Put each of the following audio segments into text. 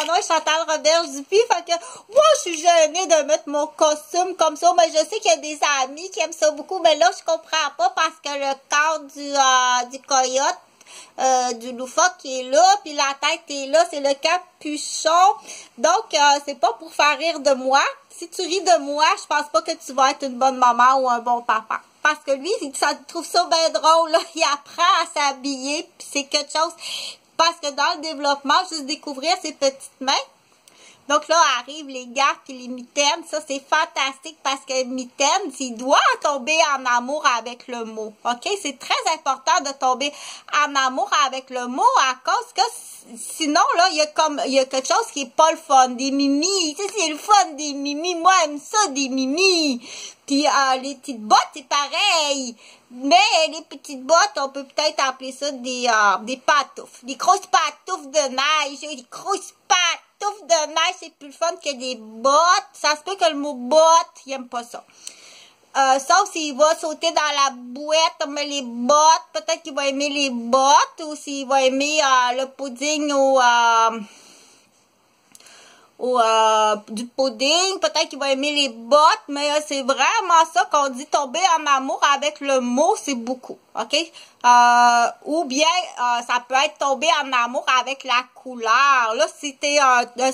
mon nom est Chantal Robert Dupuis. Fait que moi, je suis gênée de mettre mon costume comme ça. Mais je sais qu'il y a des amis qui aiment ça beaucoup. Mais là, je comprends pas parce que le corps du, euh, du coyote, euh, du loufoque qui est là, puis la tête est là, c'est le capuchon. Donc, euh, c'est pas pour faire rire de moi. Si tu ris de moi, je pense pas que tu vas être une bonne maman ou un bon papa. Parce que lui, il trouve ça bien drôle, là. Il apprend à s'habiller, c'est quelque chose. Parce que dans le développement, juste découvrir ses petites mains, donc là, arrivent les gars puis les mitaines. Ça, c'est fantastique parce que mitaine, il doit tomber en amour avec le mot. OK? C'est très important de tomber en amour avec le mot à cause que sinon, là, il y a comme, il y a quelque chose qui est pas le fun. Des mimi. Tu sais, c'est le fun des mimi. Moi, j'aime ça, des mimi. Puis euh, les petites bottes, c'est pareil. Mais les petites bottes, on peut peut-être appeler ça des, euh, des patoufles. Des grosses patoufles de neige. Des grosses patoufles touffe de neige, c'est plus fun que des bottes. Ça se peut que le mot botte, il aime pas ça. Euh, sauf s'il va sauter dans la bouette, mais les bottes, peut-être qu'il va aimer les bottes, ou s'il va aimer euh, le pudding ou... Euh, euh, du pudding, peut-être qu'il va aimer les bottes, mais euh, c'est vraiment ça qu'on dit tomber en amour avec le mot, c'est beaucoup, ok? Euh, ou bien ça peut être tomber en amour avec la couleur. Là, si t'es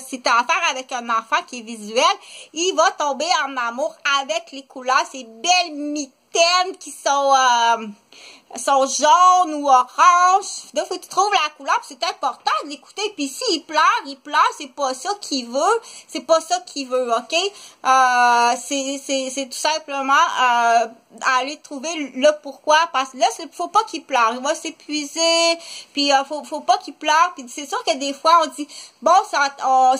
si t'as affaire avec un enfant qui est visuel, il va tomber en amour avec les couleurs, ces belles mitaines qui sont sont jaunes ou oranges. Donc, faut que tu trouves la couleur, c'est important de l'écouter. Puis s'il pleure, il pleure, c'est pas ça qu'il veut. C'est pas ça qu'il veut, OK? Euh, c'est tout simplement euh, aller trouver le pourquoi. Parce que là, faut pas qu'il pleure. Il va s'épuiser. Puis euh, faut, faut pas qu'il pleure. Puis c'est sûr que des fois, on dit, bon,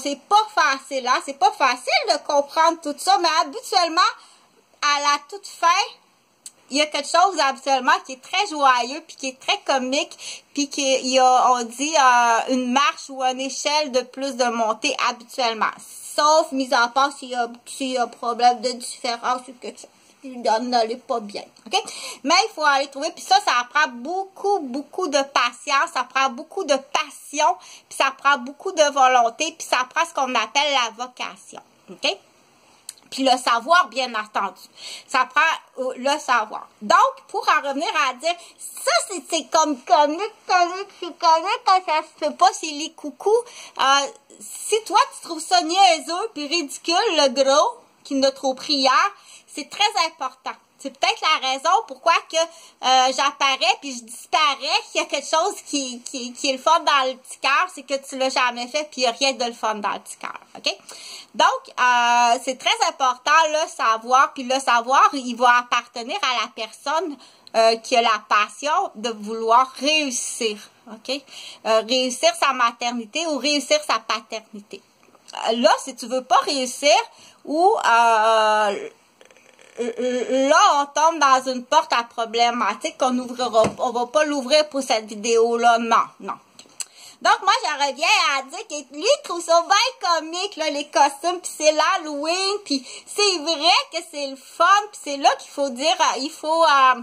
c'est pas facile, là. Hein? C'est pas facile de comprendre tout ça. Mais habituellement, à la toute fin, il y a quelque chose habituellement qui est très joyeux puis qui est très comique puis qu'il y a on dit euh, une marche ou une échelle de plus de montée habituellement sauf mis à part s'il y a s'il y a un problème de différence ou quelque chose n'allait pas bien, ok? Mais il faut aller trouver, puis ça, ça prend beaucoup, beaucoup de patience, ça prend beaucoup de passion, puis ça prend beaucoup de volonté, puis ça prend ce qu'on appelle la vocation, ok? Puis le savoir, bien entendu. Ça prend euh, le savoir. Donc, pour en revenir à dire, ça, c'est comme comique, comique, c'est comique quand ça se fait pas, c'est les coucous. Euh, si toi, tu trouves ça niaiseux puis ridicule, le gros, qui n'a trop pris hier, c'est très important. C'est peut-être la raison pourquoi que euh, j'apparais puis je disparais, qu'il y a quelque chose qui, qui, qui est le fun dans le petit cœur, c'est que tu l'as jamais fait puis il n'y a rien de le fun dans le petit cœur? Donc, euh, c'est très important le savoir, puis le savoir, il va appartenir à la personne euh, qui a la passion de vouloir réussir, OK? réussir sa maternité ou réussir sa paternité. là, si tu veux pas réussir ou là, on tombe dans une porte à problématique qu'on ouvrira. On va pas l'ouvrir pour cette vidéo-là. Non, non. Donc, moi, j'en reviens à dire que lui, il trouve ça bien les costumes, puis c'est l'Halloween, puis c'est vrai que c'est le fun, puis c'est là qu'il faut dire, euh, il faut, euh,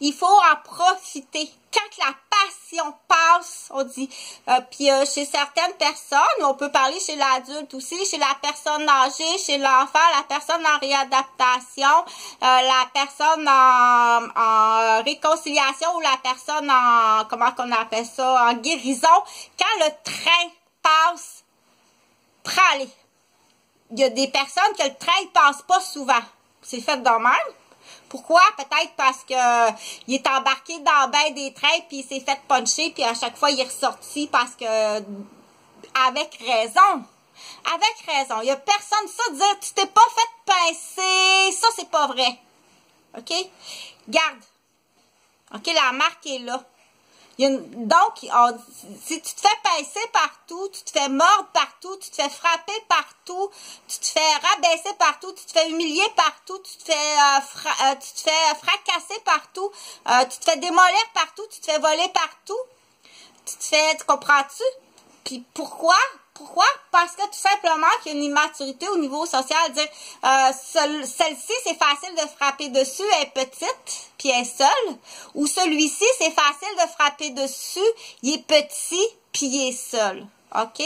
il faut en profiter quand la passion passe, on dit, euh, puis euh, chez certaines personnes, on peut parler chez l'adulte aussi, chez la personne âgée, chez l'enfant, la personne en réadaptation, euh, la personne en, réconciliation ou la personne en, comment qu'on appelle ça, en guérison, quand le train passe, prends Il y a des personnes que le train passe pas souvent. C'est fait de même. Pourquoi? Peut-être parce que euh, il est embarqué dans bain des trains puis il s'est fait puncher puis à chaque fois il est ressorti parce que avec raison. Avec raison. Il y a personne ça de dire tu t'es pas fait pincer, ça c'est pas vrai. OK? Garde. OK, la marque est là donc, si tu te fais pincer partout, tu te fais mordre partout, tu te fais frapper partout, tu te fais rabaisser partout, tu te fais humilier partout, tu te fais, euh, euh, fracasser partout, euh, tu te fais démolir partout, tu te fais voler partout, tu te fais, tu comprends-tu? Puis pourquoi? Pourquoi? Parce que tout simplement qu'il y a une immaturité au niveau social. Dire celle-ci, c'est facile de frapper dessus, elle est petite, est seule. Ou celui-ci, c'est facile de frapper dessus, il est petit, puis il est seul. OK?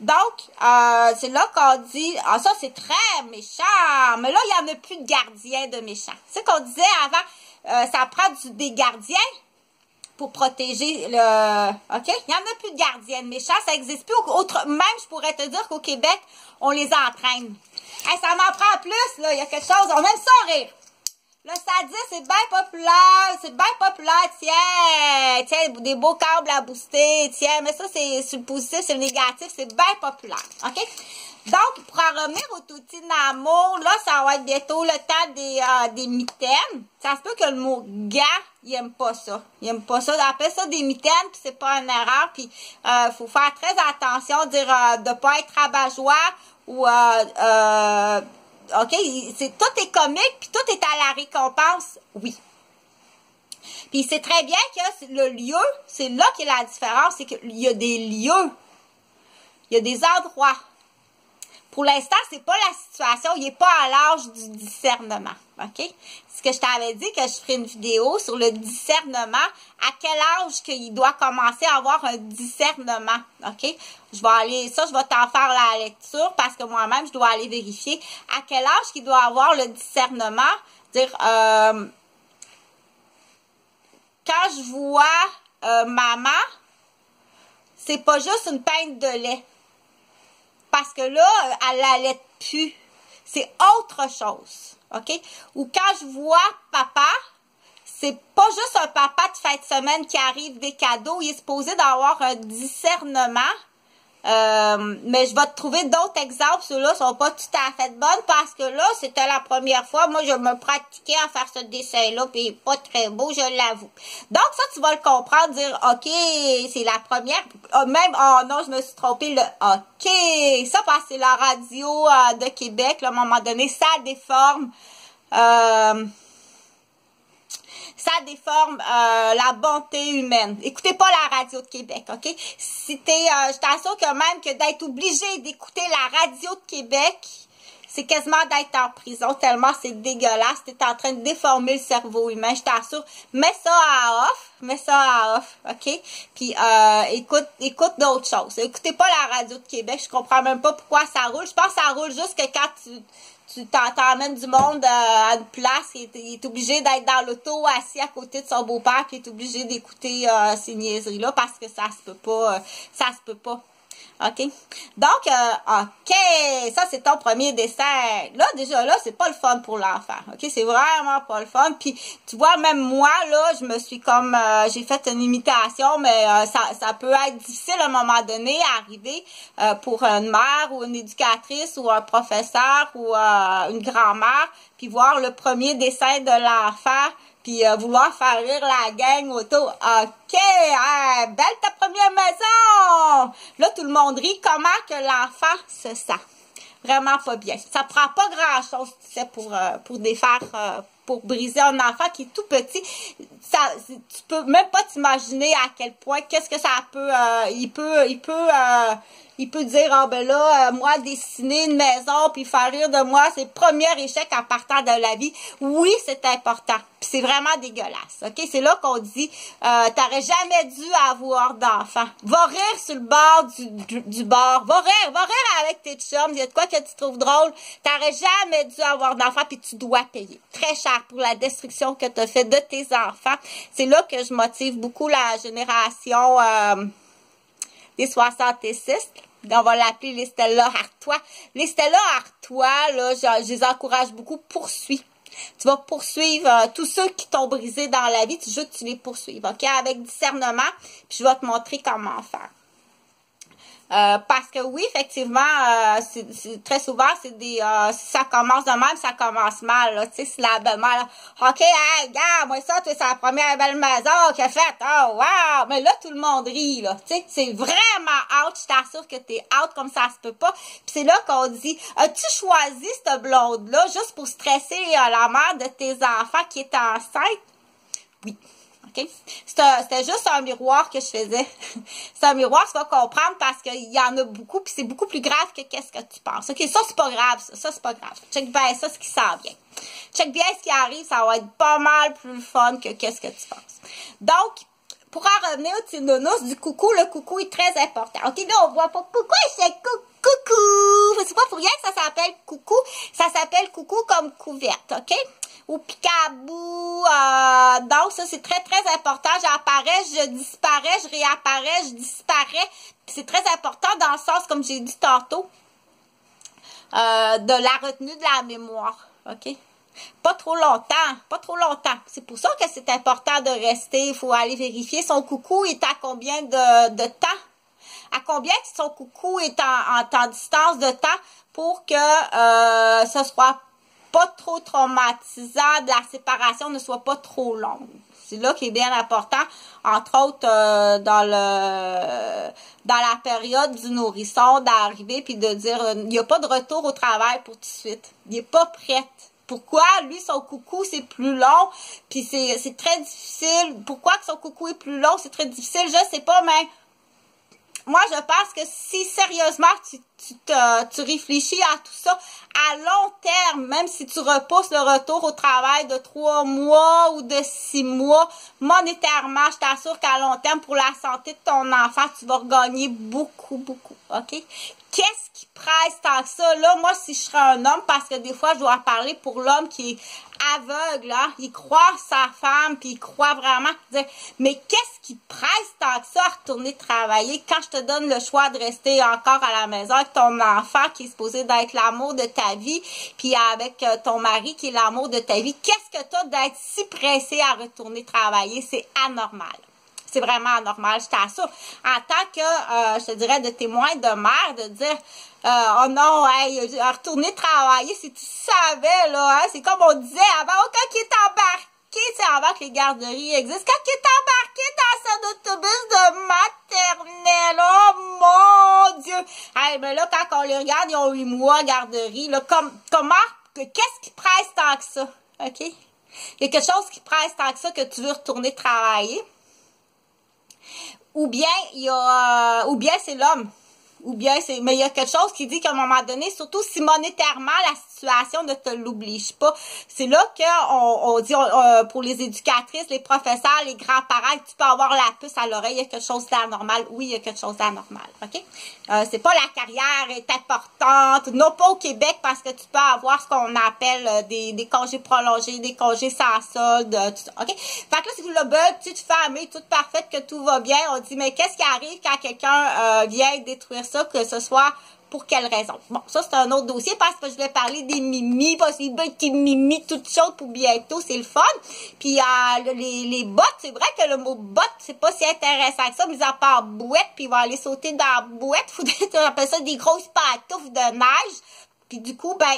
Donc, euh, c'est là qu'on dit, ah ça c'est très méchant, mais là, il n'y en a plus de gardiens de méchants. C'est qu'on disait avant, euh, ça prend du, des gardiens pour protéger le... OK? Il n'y en a plus de gardiens de méchants, ça n'existe plus. Autre, même, je pourrais te dire qu'au Québec, on les entraîne. Hey, ça m'en prend plus, là, il y a quelque chose, on aime ça rire. Le sadisme, c'est bien populaire, c'est bien populaire, tiens, tiens, des beaux câbles à booster, tiens, mais ça, c'est sur le positif, c'est le négatif, c'est bien populaire, OK? Donc, pour en revenir au touti d'amour, là, ça va être bientôt le temps des, euh, des mitaines. Ça se peut que le mot gars, il aime pas ça. Il aime pas ça. Il appelle ça des mitaines, puis c'est pas une erreur, puis euh, faut faire très attention, dire euh, de pas être rabat-joie ou euh, euh OK, tout est comique, puis tout est à la récompense, oui. Puis c'est très bien que le lieu, c'est là qu'il y a la différence, c'est qu'il y a des lieux, il y a des endroits. Pour l'instant, c'est pas la situation, il n'est pas à l'âge du discernement. OK? Ce que je t'avais dit que je ferai une vidéo sur le discernement, à quel âge qu'il doit commencer à avoir un discernement. OK? Je vais aller, ça, je vais t'en faire la lecture parce que moi-même, je dois aller vérifier à quel âge qu'il doit avoir le discernement. Dire, euh, quand je vois euh, maman, c'est pas juste une pinte de lait. Parce que là, elle l'allait plus. C'est autre chose. OK? Ou quand je vois papa, c'est pas juste un papa de fin de semaine qui arrive des cadeaux. Il est supposé d'avoir un discernement euh, mais je vais te trouver d'autres exemples. Ceux-là sont pas tout à fait bonnes parce que là, c'était la première fois. Moi, je me pratiquais à faire ce dessin-là, puis pas très beau, je l'avoue. Donc, ça, tu vas le comprendre, dire, OK, c'est la première. Oh, même, oh non, je me suis trompée, le OK. Ça, parce que c'est la radio euh, de Québec, là, à un moment donné, ça déforme. Euh, ça déforme euh, la bonté humaine. Écoutez pas la radio de Québec, OK? Euh, je t'assure que même que d'être obligé d'écouter la radio de Québec, c'est quasiment d'être en prison, tellement c'est dégueulasse. T'es en train de déformer le cerveau humain, je t'assure. Mets ça à off, mets ça à off, OK? Puis euh, écoute, écoute d'autres choses. Écoutez pas la radio de Québec, je comprends même pas pourquoi ça roule. Je pense que ça roule juste que quand tu tu t'emmènes du monde euh, à une place, il est, obligé d'être dans l'auto, assis à côté de son beau-père, puis il est obligé d'écouter euh, ces niaiseries-là parce que ça se peut pas, euh, ça se peut pas. OK? Donc, euh, OK, ça, c'est ton premier dessert. Là, déjà, là, c'est pas le fun pour l'enfant. OK? C'est vraiment pas le fun. Puis, tu vois, même moi, là, je me suis comme... Euh, j'ai fait une imitation, mais euh, ça, ça peut être difficile à un moment donné à arriver pour une mère ou une éducatrice ou un professeur ou une grand-mère, puis voir le premier dessin de l'enfant puis euh, vouloir faire rire la gang autour. OK, belle ta première maison! Là, tout le monde rit. Comment que l'enfant se sent? Vraiment pas bien. Ça prend pas grand-chose, tu sais, pour, euh, pour défaire, euh, pour briser un enfant qui est tout petit. Ça, tu peux même pas t'imaginer à quel point, qu'est-ce que ça peut, il peut, il peut il peut dire, ah ben là, euh, moi, dessiner une maison puis faire rire de moi, c'est le premier échec en partant de la vie. Oui, c'est important. C'est vraiment dégueulasse. OK? C'est là qu'on dit, euh, t'aurais jamais dû avoir d'enfant. Va rire sur le bord du, du, bord. Va rire, va rire avec tes chums. Il y a de quoi que tu trouves drôle. T'aurais jamais dû avoir d'enfant puis tu dois payer. Très cher pour la destruction que tu as fait de tes enfants. C'est là que je motive beaucoup la génération... Euh, des 66. On va l'appeler les Stella Artois. Les Artois, là, je, les encourage beaucoup. Poursuis. Tu vas poursuivre euh, tous ceux qui t'ont brisé dans la vie. Tu veux tu les poursuives, OK? Avec discernement. Puis je vais te montrer comment faire. Euh, parce que oui, effectivement, euh, très souvent, c'est des euh, ça commence de même, ça commence mal. Tu sais, c'est la belle-mère. OK, hey, regarde, moi ça, c'est la première belle maison qu'elle a faite. Oh, wow! Mais là, tout le monde rit, là. Tu sais, c'est vraiment out. Je t'assure que t'es out comme ça se peut pas. Puis c'est là qu'on dit, as-tu choisi cette blonde-là juste pour stresser la mère de tes enfants qui est enceinte? Oui. C'était juste un miroir que je faisais. c'est un miroir, tu vas comprendre parce qu'il y en a beaucoup, puis c'est beaucoup plus grave que qu'est-ce que tu penses. OK, ça, c'est pas grave, ça. Ça, c'est pas grave. Check bien ça, ce qui s'en vient. Check bien ce qui arrive, ça va être pas mal plus fun que qu'est-ce que tu penses. Donc, pour en revenir au tinonos du coucou, le coucou est très important. OK, là, on voit pas coucou, c'est coucou. C'est pas pour rien que ça s'appelle coucou. Ça s'appelle coucou comme couverte, OK? Ou picabou. Euh, donc, ça, c'est très, très important. J'apparais, je disparais, je réapparais, je disparais. C'est très important dans le sens, comme j'ai dit tantôt, euh, de la retenue de la mémoire. OK? Pas trop longtemps, pas trop longtemps. C'est pour ça que c'est important de rester. Il faut aller vérifier son coucou est à combien de, temps? À combien son coucou est en, en, distance de temps pour que euh, ce soit pas trop traumatisant, de la séparation ne soit pas trop longue. C'est là qui est bien important, entre autres euh, dans le dans la période du nourrisson d'arriver puis de dire euh, il n'y a pas de retour au travail pour tout de suite. Il n'est pas prête pourquoi? Lui, son coucou, c'est plus long, puis c'est très difficile. Pourquoi que son coucou est plus long, c'est très difficile, je sais pas, mais moi, je pense que si sérieusement tu, tu, tu réfléchis à tout ça, à long terme, même si tu repousses le retour au travail de trois mois ou de six mois, monétairement, je t'assure qu'à long terme, pour la santé de ton enfant, tu vas regagner beaucoup, beaucoup. OK? Qu'est-ce qui presse tant que ça? Là, moi, si je serais un homme, parce que des fois, je dois parler pour l'homme qui est aveugle, hein? il croit sa femme, puis il croit vraiment. Mais qu'est-ce qui presse tant que ça à retourner travailler? Quand je te donne le choix de rester encore à la maison avec ton enfant qui est supposé d'être l'amour de ta vie, puis avec euh, ton mari qui est l'amour de ta vie? Qu'est-ce que tu as d'être si pressé à retourner travailler? C'est anormal c'est vraiment anormal, je t'assure. En tant que, euh, je te dirais, de témoin de mère, de dire, euh, oh non, hey, retourner travailler, si tu savais, là, hein, c'est comme on disait avant, oh, quand il est embarqué, c'est avant que les garderies existent, quand il est embarqué dans son autobus de maternelle, oh mon Dieu! Hey, mais là, quand on les regarde, ils ont huit mois garderie, là, comme, comment, qu'est-ce qui presse tant que ça? OK? Il y a quelque chose qui presse tant que ça que tu veux retourner travailler ou bien il y a, ou bien c'est l'homme ou bien c'est mais il y a quelque chose qui dit qu'à un moment donné surtout si monétairement la situation ne te l'oblige pas. C'est là qu'on on dit euh, pour les éducatrices les professeurs les grands-parents tu peux avoir la puce à l'oreille il y a quelque chose d'anormal. Oui il y a quelque chose d'anormal ok? Euh, c'est pas la carrière est importante. Non pas au Québec parce que tu peux avoir ce qu'on appelle euh, des, congés prolongés des congés sans solde ok? Fait que là si vous le bug petite famille toute parfaite que tout va bien on dit mais qu'est-ce qui arrive quand quelqu'un vient détruire que ce soit pour quelle raison. Bon, ça, c'est un autre dossier parce que je vais parler des mimi, parce qu'il y des mimi toutes choses pour bientôt, c'est le fun. Puis, euh, les, les bottes, c'est vrai que le mot botte, c'est pas si intéressant que ça, mais à part bouette, puis il va aller sauter dans la bouette, on appelle ça des grosses pantoufles de neige. Puis du coup, ben,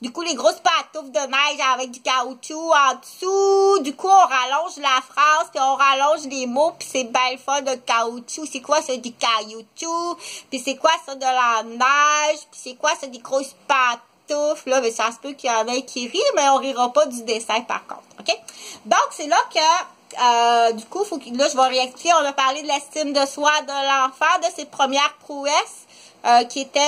du coup, les grosses pantoufles de neige avec du caoutchouc en dessous. Du coup, on rallonge la phrase, puis on rallonge les mots, puis c'est belle fois de caoutchouc. C'est quoi ça, du caoutchouc? Puis c'est quoi ça, de la neige? Puis c'est quoi ça, des grosses pantoufles? Là, mais ça se peut qu'il y en ait qui rient, mais on rira pas du dessin par contre. OK? Donc, c'est là que euh, du coup, faut là, je vais réexpliquer. On a parlé de l'estime de soi de l'enfant, de ses premières prouesses. Euh, qui était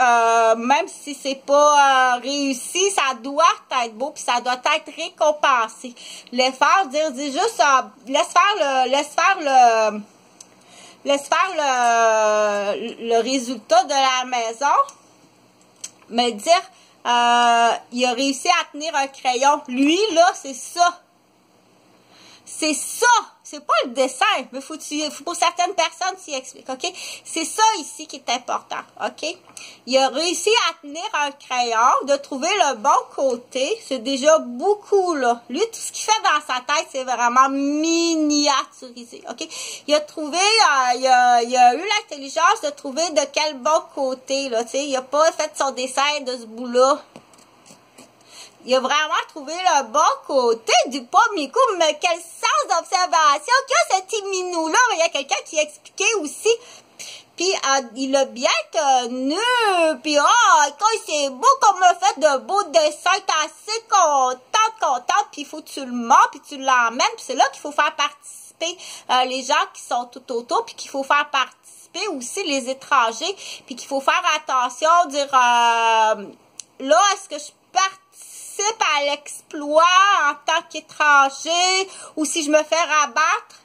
euh, même si c'est pas euh, réussi, ça doit être beau puis ça doit être récompensé. L'effort, dire, dis juste laisse faire le laisse faire le laisse faire le, le résultat de la maison, mais dire il a réussi à tenir un crayon. Lui, là, c'est ça. C'est ça c'est pas le dessin, mais faut, pour certaines personnes s'y explique, OK? C'est ça ici qui est important, OK? Il a réussi à tenir un crayon, de trouver le bon côté, c'est déjà beaucoup, là. Lui, tout ce qu'il fait dans sa tête, c'est vraiment miniaturisé, OK? Il a trouvé, euh, il, a, il, a, eu l'intelligence de trouver de quel bon côté, là, tu sais. Il a pas fait son dessin de ce bout-là il a vraiment trouvé le bon côté du premier coup, mais quel sens d'observation que ce minou-là. Il y a quelqu'un qui expliquait aussi. Puis euh, il a bien tenu. Puis oh, quand c'est beau comme un fait de beaux dessins, t'es assez contente, contente. Puis il faut que tu le mords, puis tu l'emmènes. Puis c'est là qu'il faut faire participer euh, les gens qui sont tout autour, puis qu'il faut faire participer aussi les étrangers. Puis qu'il faut faire attention, dire euh, là, est-ce que je à l'exploit en tant qu'étranger ou si je me fais rabattre?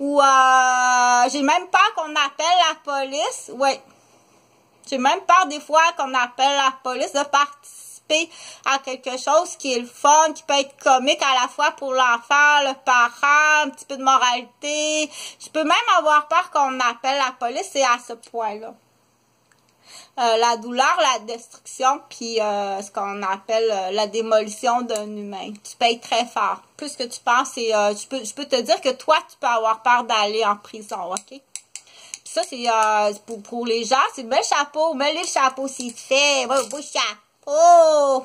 Ou euh, j'ai même peur qu'on appelle la police. Oui. J'ai même peur des fois qu'on appelle la police de participer à quelque chose qui est le fun, qui peut être comique à la fois pour l'enfant, le parent, un petit peu de moralité. Je peux même avoir peur qu'on appelle la police, c'est à ce point-là. Euh, la douleur, la destruction, puis euh, ce qu'on appelle euh, la démolition d'un humain. Tu payes très fort. Plus que tu penses, et je, peux, te dire que toi, tu peux avoir peur d'aller en prison, OK? Puis ça, c'est pour, les gens, c'est bel chapeau. Mets les chapeaux s'il fait. Ouais, beau chapeau.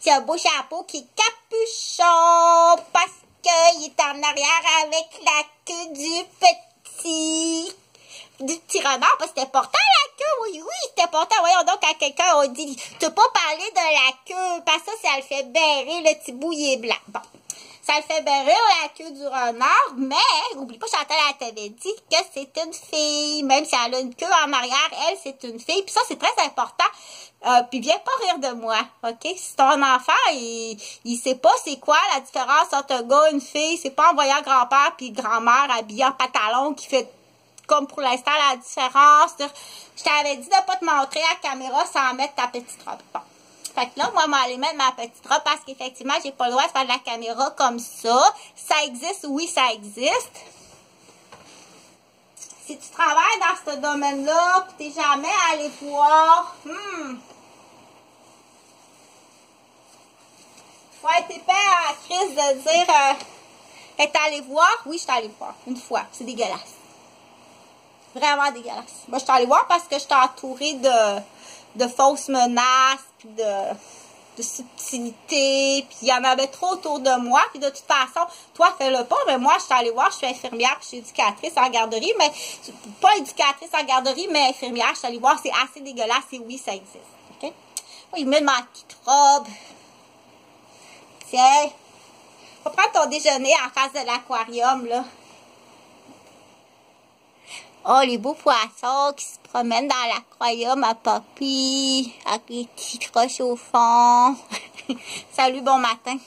C'est un beau chapeau qui est capuchon parce qu'il est en arrière avec la queue du petit du petit renard, parce que c'était important la queue, important. Voyons donc, à quelqu'un, on dit, tu pas parler de la queue, parce que ça, ça le fait berrer, le petit bouillé blanc. Bon. Ça le fait berrer la queue du renard, mais, oublie pas, Chantal, elle t'avait dit que c'est une fille. Même si elle a une queue en arrière, elle, c'est une fille. Puis ça, c'est très important. Euh, puis viens pas rire de moi, OK? Si ton enfant, il, il sait pas c'est quoi la différence entre un gars et une fille, c'est pas en voyant grand-père puis grand-mère habillé en pantalon qui fait comme pour l'instant la différence. Je t'avais dit de pas te montrer à la caméra sans mettre ta petite robe. Bon. Fait que là, moi, je aller mettre ma petite robe parce qu'effectivement, j'ai pas le droit de faire de la caméra comme ça. Ça existe, oui, ça existe. Si tu travailles dans ce domaine-là, tu n'es jamais allé voir, hmm, faut être épais à crise de dire, euh, est allé voir? Oui, je suis allée voir, une fois. C'est dégueulasse. Vraiment dégueulasse. Moi, je suis allée voir parce que j'étais entourée de, de fausses menaces, puis de, de subtilité, puis il y en avait trop autour de moi, puis de toute façon, toi, fais-le pas, mais moi, je suis allée voir, je suis infirmière, puis je suis éducatrice en garderie, mais pas éducatrice en garderie, mais infirmière, je suis allée voir, c'est assez dégueulasse, et oui, ça existe, ok? Oui, met ma petite robe. Tiens, va prendre ton déjeuner en face de l'aquarium, là. Oh, les beaux poissons qui se promènent dans l'aquarium à papy, avec les petites roches au fond. Salut, bon matin.